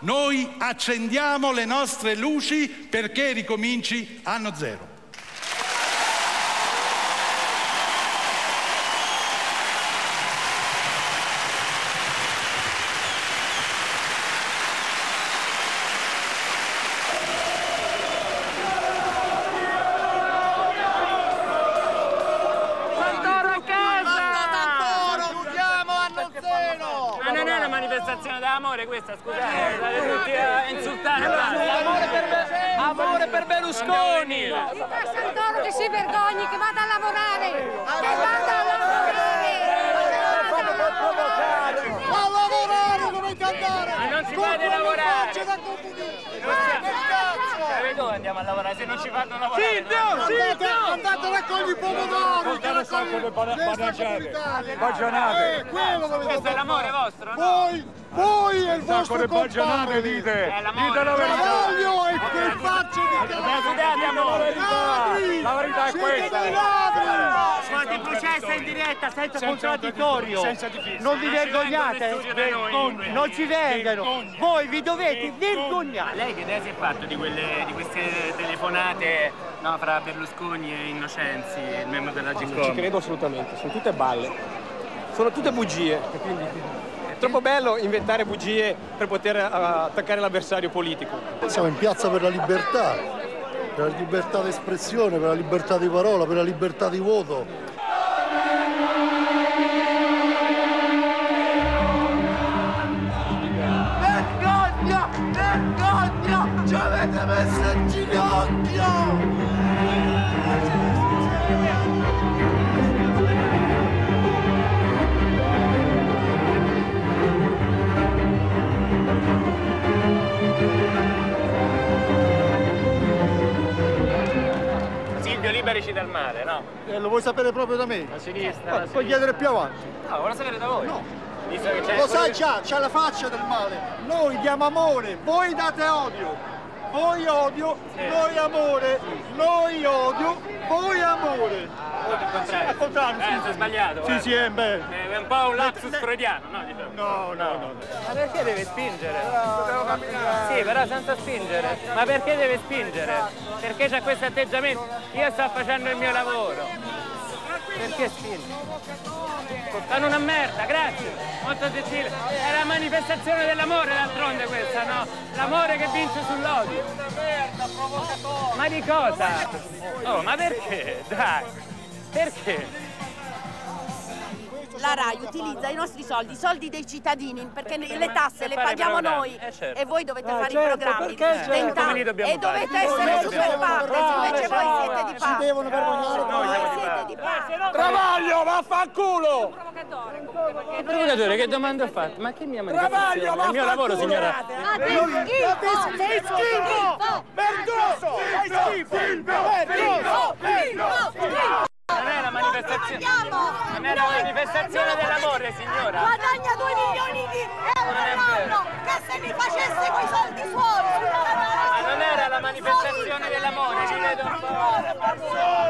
Noi accendiamo le nostre luci perché ricominci anno zero. Santoro a casa! Chiudiamo anno zero! Ma non è una manifestazione d'amore questa, scusate, state tutti a insultare. Amore per, amore per Berlusconi! Dica a Santoro che si vergogni, che vada a lavorare! Che vada a lavorare! A lavorare dovete andare! Ma non si Con fa di quelle lavorare. Sapete dove andiamo a lavorare se non ci fanno lavorare? Sì, no, sì, no! Andate a raccogliere i Che raccogliere le stacomunitarie! Baggianate. Eh, quello Questo è l'amore vostro, no? Voi, voi e il vostro compagno! dite! È l'amore. Dite la verità! Travaglio e che facce di ladri! La verità è Siete questa. dei ladri! Fate il processo in diretta senza contraddittorio. senza. Non vi vergognate? Non ci vengano. Voi vi dovete vergognare. Lei che idea si è fatto di, quelle, di queste telefonate no, fra Berlusconi e Innocenzi, il membro della Non ci GICOM? credo assolutamente, sono tutte balle, sono tutte bugie, quindi è troppo bello inventare bugie per poter eh, attaccare l'avversario politico. Siamo in piazza per la libertà, per la libertà d'espressione, per la libertà di parola, per la libertà di voto. Vergogna! Vergogna! Ci avete messo in ginocchio! Liberici dal mare, no? Eh, lo vuoi sapere proprio da me? A sinistra. Guarda, puoi chiedere più avanti. No, vuole sapere da voi? No. Visto che c'è Lo sai già, c'ha la faccia del male. Noi diamo amore, voi date odio. Voi odio, noi amore. Noi odio, voi amore. al contrario. Al contrario, Eh, sì, sì. sbagliato. Sì, guarda. sì, è beh. Eh, È un po' un lapsus freudiano, no? diciamo. No, no, no. Ma perché deve spingere? Sì, però senza spingere. Ma perché deve spingere? Perché c'ha questo atteggiamento? Io sto facendo il mio lavoro. Perché spinge? Fanno una merda, grazie. Molto gentile. È la manifestazione dell'amore d'altronde questa, no? L'amore che vince sull'odio. Ma di cosa? Oh, ma perché? Dai. Perché? La RAI utilizza i nostri soldi, i soldi dei cittadini, perché le tasse le fare i paghiamo programmi. noi Eh, certo. e voi dovete fare certo, i programmi. certo. Dobbiamo e dovete fare? essere super partners, invece voi siete di Si parte. devono vergognare. Voi siete di parte. Travaglio, vaffanculo! Il provocatore, che domanda ho fatto? Ma che mia manifestazione? È il mio lavoro, signora. Ma che schifo! Vergognoso! Sei schifo! Vergognoso! Non è la manifestazione. Andiamo! Non è la manifestazione dell'amore, signora. Guadagna 2 milioni di euro all'anno! Che se li facesse coi soldi suoi! Ma non era la manifestazione dell'amore, ci vedo un po'.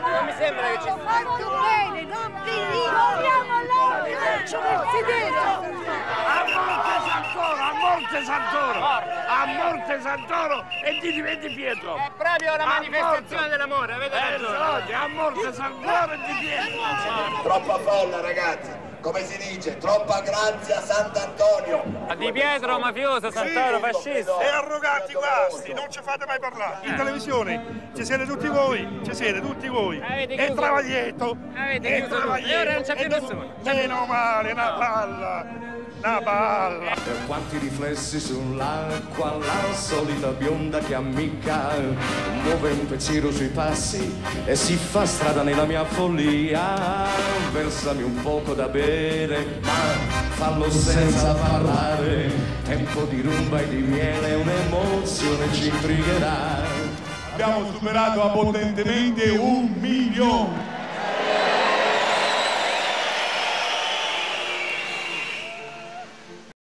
Non mi sembra che ci Fatto bene, non vi rimoriamo all'ordine! Si deve! A morte Santoro, a morte Santoro! A morte Santoro e ti diventi Pietro! È proprio la manifestazione dell'amore, avete Eh, ragione. so, a morte Santoro e di Pietro! Troppa folla ragazzi, come si dice, troppa grazia Sant'Antonio. Ma Di Pietro, mafioso, Santoro, fascista. E arroganti questi, non ci fate mai parlare! In televisione ci siete tutti voi, ci siete tutti voi! E Travaglietto! E tutto. E ora non c'è più nessuno. Meno male, una palla! Una palla! Per quanti riflessi sull'acqua, la solita bionda che ammicca, muove un pensiero sui passi e si fa strada nella mia follia. Versami un poco da bere, ma fallo senza parlare. Tempo di rumba e di miele, un'emozione ci intrigherà. Abbiamo superato abbondantemente un milione!